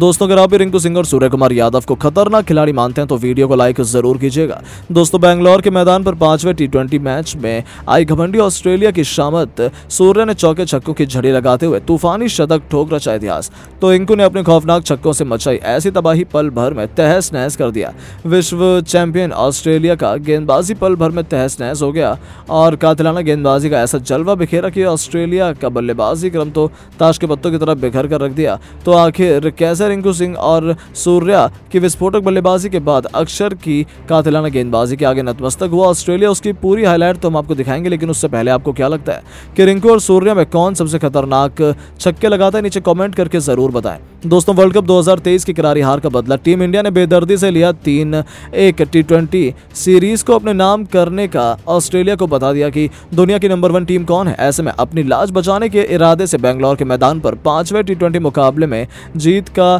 दोस्तों, अगर आप रिंकू सिंह और सूर्य कुमार यादव को खतरनाक खिलाड़ी मानते हैं तो वीडियो को लाइक ज़रूर कीजिएगा। दोस्तों, बैंगलोर के मैदान पर पाँचवें टी ट्वेंटी मैच में आई घमंडी ऑस्ट्रेलिया की शामत सूर्य ने चौके छक्कों की झड़ी लगाते हुए तूफानी शतक ठोक रचा इतिहास। तो इंकू ने अपने खौफनाक छक्कों से मचाई ऐसी तबाही पल भर में तहस नहस कर दिया। विश्व चैंपियन ऑस्ट्रेलिया का गेंदबाजी पल भर में तहस नहस हो गया और कातिलाना गेंदबाजी का ऐसा जलवा बिखेरा कि ऑस्ट्रेलिया का बल्लेबाजी क्रम तो ताश के पत्तों की तरह बिखर कर रख दिया। तो आखिर कैसे रिंकू सिंह और सूर्या की विस्फोटक बल्लेबाजी के बाद अक्षर की कातिलाना गेंदबाजी के आगे नतमस्तक हुआ। ऑस्ट्रेलिया उसकी पूरी हाईलाइट तो हम आपको दिखाएँगे, लेकिन उससे पहले आपको क्या लगता है कि रिंकू और सूर्या में कौन सबसे खतरनाक छक्के लगाता है? नीचे कमेंट करके ज़रूर बताएँ। दोस्तों, वर्ल्ड कप 2023 की करारी हार का बदला, टीम इंडिया ने बेदर्दी से लिया तीन एक टी सीरीज़ को अपने नाम करने का ऑस्ट्रेलिया को बता दिया कि दुनिया की नंबर वन टीम कौन है। ऐसे में अपनी लाज बचाने के इरादे से बेंगलोर के मैदान पर पाँचवें टी मुकाबले में जीत का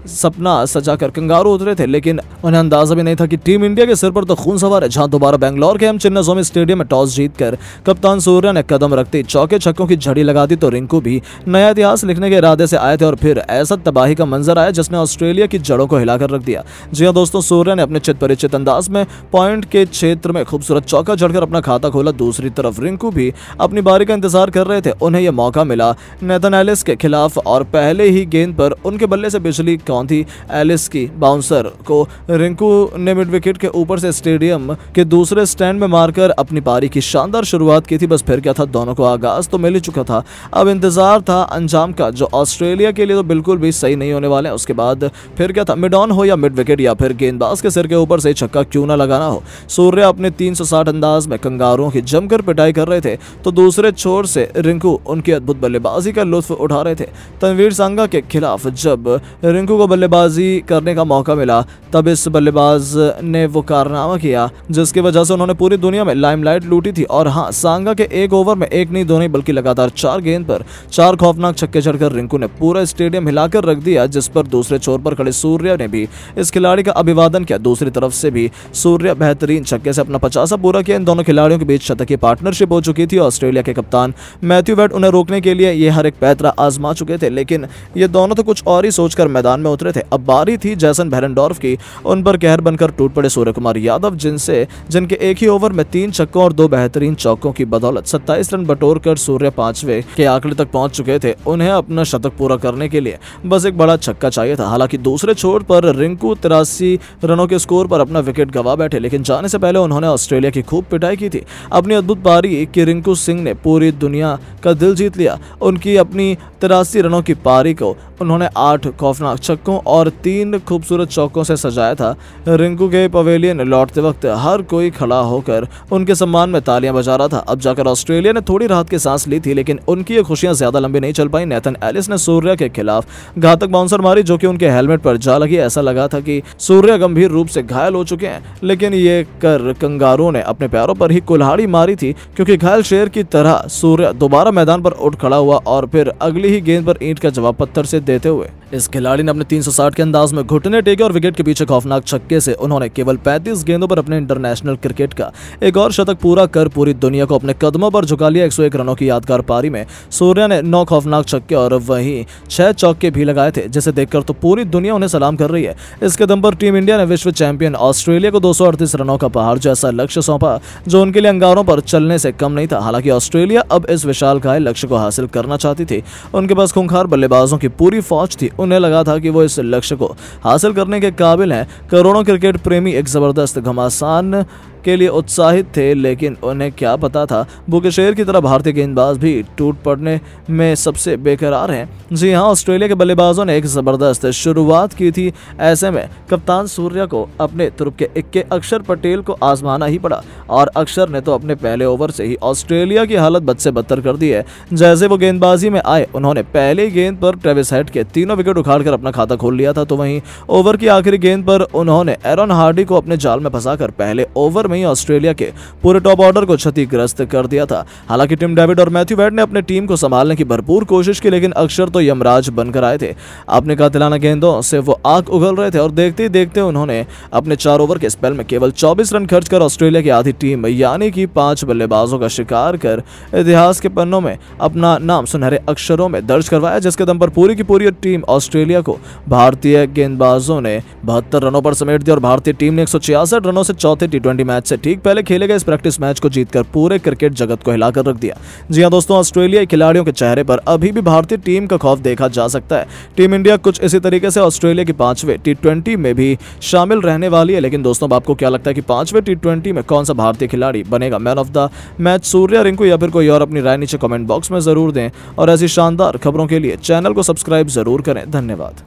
सपना सजाकर कंगारू उतरे थे, लेकिन उन्हें अंदाज़ा भी नहीं था कि टीम इंडिया के सिर पर तो खून सवार है। जहाँ दोबारा बेंगलोर के एम चिन्ना स्वामी स्टेडियम में टॉस जीतकर कप्तान सूर्या ने कदम रखते चौके छक्कों की झड़ी लगा दी तो रिंकू भी नया इतिहास लिखने के इरादे से आए थे और फिर ऐसा तबाही का मंजर आया जिसने ऑस्ट्रेलिया की जड़ों को हिलाकर रख दिया। जी हाँ दोस्तों, सूर्या ने अपने चित परिचित अंदाज में पॉइंट के क्षेत्र में खूबसूरत चौका जड़कर अपना खाता खोला। दूसरी तरफ़ रिंकू भी अपनी बारी का इंतज़ार कर रहे थे। उन्हें यह मौका मिला नेथन एलिस के खिलाफ और पहले ही गेंद पर उनके बल्ले से बिजली कौन थी? एलिस की बाउंसर को। रिंकू ने मिड विकेट के ऊपर से स्टेडियम के दूसरे स्टैंड में मारकर अपनी पारी की शानदार शुरुआत की थी, बस फिर क्या था? दोनों को आगाज़ तो मिल ही चुका था। अब इंतज़ार था अंजाम का, जो ऑस्ट्रेलिया के लिए तो बिल्कुल भी सही नहीं होने वाले उसके बाद फिर क्या था? मिड ऑन हो या मिड विकेट या फिर गेंदबाज के सिर के ऊपर से छक्का क्यों ना लगाना हो? सूर्य अपने 360 अंदाज में कंगारों की जमकर पिटाई कर रहे थे तो दूसरे छोर से रिंकू उनकी अद्भुत बल्लेबाजी का लुत्फ उठा रहे थे। तनवीर सांगा के खिलाफ जब रिंकू को बल्लेबाजी करने का मौका मिला, तब इस बल्लेबाज ने वो कारनामा किया, जिसकी वजह से उन्होंने पूरी दुनिया में लाइमलाइट लूटी थी। और हाँ सांगा के एक ओवर में एक नहीं, दो नहीं, बल्कि लगातार चार गेंद पर चार खौफनाक छक्के चढ़कर रिंकू ने पूरा स्टेडियम हिलाकर रख दिया, जिस पर दूसरे छोर पर खड़े सूर्य ने भी इस खिलाड़ी का अभिवादन किया। दूसरी तरफ़ से भी सूर्य बेहतरीन छक्के से अपना पचासा पूरा किया। इन दोनों खिलाड़ियों के बीच शतकीय पार्टनरशिप हो चुकी थी, ऑस्ट्रेलिया के कप्तान मैथ्यू वेट उन्हें रोकने के लिए ये हर एक पैतरा आजमा चुके थे। लेकिन ये दोनों तो कुछ और ही सोचकर मैदान में उतरे थे। अब बारी थी जैसन बेरनडॉर्फ की। उन पर कहर बनकर टूट पड़े सूर्य कुमार यादव, जिनसे, जिनके एक ही ओवर में तीन छक्कों और दो बेहतरीन चौकों की बदौलत सत्ताईस रन बटोर कर सूर्य पांचवे के आंकड़े तक पहुँच चुके थे उन्हें अपना शतक पूरा करने के लिए। बस एक बड़ा छक्का चाहिए था। हालाँकि दूसरे छोर पर रिंकू तिरासी रनों के स्कोर पर अपना विकेट गवा बैठे, लेकिन जाने से पहले उन्होंने ऑस्ट्रेलिया की खूब पिटाई की थी। अपनी अद्भुत पारी की रिंकू सिंह ने पूरी दुनिया का दिल जीत लिया। उनकी अपनी तिरासी रनों की पारी को उन्होंने आठ खौफनाक छक्कों और तीन खूबसूरत चौकों से सजाया था। रिंकू के पवेलियन लौटते वक्त हर कोई खड़ा होकर उनके सम्मान में तालियाँ बजा रहा था। अब जाकर ऑस्ट्रेलिया ने थोड़ी राहत की सांस ली थी, लेकिन उनकी ये खुशियाँ ज़्यादा लंबी नहीं चल पाई। नेथन एलिस ने सूर्या के खिलाफ घातक बाउंसर मारी, जो कि उनके हेलमेट पर जा लगी। ऐसा लगा था कि सूर्या गंभीर रूप से घायल हो चुके हैं, लेकिन ये कर कंगारों ने अपने पैरों पर ही कुल्हाड़ी मारी थी, क्योंकि घायल शेर की तरह सूर्य दोबारा मैदान पर उठ खड़ा हुआ और फिर अगली ही गेंद पर ईंट का जवाब पत्थर से देते हुए। इस खिलाड़ी ने अपने 360 के अंदाज में घुटने टेके और विकेट के पीछे खौफनाक छक्के से उन्होंने केवल 35 गेंदों पर अपने इंटरनेशनल क्रिकेट का एक और शतक पूरा कर पूरी दुनिया को अपने कदमों पर झुका लिया। 101 रनों की यादगार पारी में सूर्या ने नौ खौफनाक छक्के और वहीं छह चौके भी लगाए थे, जिसे देखकर तो पूरी दुनिया उन्हें सलाम कर रही है। इस कदम पर टीम इंडिया ने विश्व चैंपियन ऑस्ट्रेलिया को दो सौ अड़तीस रनों का पहाड़ जैसा लक्ष्य सौंपा, जो उनके लिए अंगारों पर चलने से कम नहीं था। हालाँकि ऑस्ट्रेलिया अब इस विशाल लक्ष्य को हासिल करना चाहती थी। उनके पास खूंखार बल्लेबाजों की पूरी फौज थी। उन्हें लगा था कि वो इस लक्ष्य को हासिल करने के काबिल हैं। करोड़ों क्रिकेट प्रेमी एक ज़बरदस्त घमासान के लिए उत्साहित थे, लेकिन उन्हें क्या पता था, बुकेशेर की तरह भारतीय गेंदबाज भी टूट पड़ने में सबसे बेकरार हैं। जी हाँ ऑस्ट्रेलिया के बल्लेबाजों ने एक ज़बरदस्त शुरुआत की थी। ऐसे में कप्तान सूर्या को अपने तुर्क के इक्के अक्षर पटेल को आजमाना ही पड़ा, और अक्षर ने तो अपने पहले ओवर से ही ऑस्ट्रेलिया की हालत बद से बदतर कर दी है। जैसे वो गेंदबाजी में आए, उन्होंने पहले गेंद पर ट्रेविस हेड के तीनों विकेट उखाड़कर अपना खाता खोल लिया था तो वहीं ओवर की आखिरी गेंद पर उन्होंने एरन हार्डी को अपने जाल में फंसाकर पहले ओवर में ही ऑस्ट्रेलिया के पूरे टॉप ऑर्डर को क्षतिग्रस्त कर दिया था। हालाँकि टिम डेविड और मैथ्यू वेड ने अपने टीम को संभालने की भरपूर कोशिश की, लेकिन अक्षर तो यमराज बनकर आए थे। अपने कातिलाना गेंदों से वो आग उगल रहे थे। और देखते देखते उन्होंने अपने चार ओवर के स्पेल में केवल 24 रन खर्च कर ऑस्ट्रेलिया की आधी टीम, यानी कि पाँच बल्लेबाजों का शिकार कर इतिहास के पन्नों में अपना नाम सुनहरे अक्षरों में दर्ज करवाया, जिसके दम पर पूरी की पूरी टीम ऑस्ट्रेलिया को भारतीय गेंदबाजों ने बहत्तर रनों पर समेट दिया और भारतीय टीम ने एक सौ छियासठ रनों से चौथे टी मैच से ठीक पहले खेले गए इस प्रैक्टिस मैच को जीतकर पूरे क्रिकेट जगत को हिलाकर रख दिया। जी हाँ दोस्तों, ऑस्ट्रेलियाई खिलाड़ियों के चेहरे पर अभी भी भारतीय टीम का खौफ देखा जा सकता है। टीम इंडिया कुछ इसी तरीके से ऑस्ट्रेलिया की पाँचवें टी में भी शामिल रहने वाली है। लेकिन दोस्तों आपको क्या लगता है कि पाँचवें टी में कौन सा भारतीय खिलाड़ी बनेगा? Man of the match Surya Rinku या फिर कोई और अपनी राय नीचे कमेंट बॉक्स में ज़रूर दें। और ऐसी शानदार खबरों के लिए चैनल को सब्सक्राइब ज़रूर करें। धन्यवाद।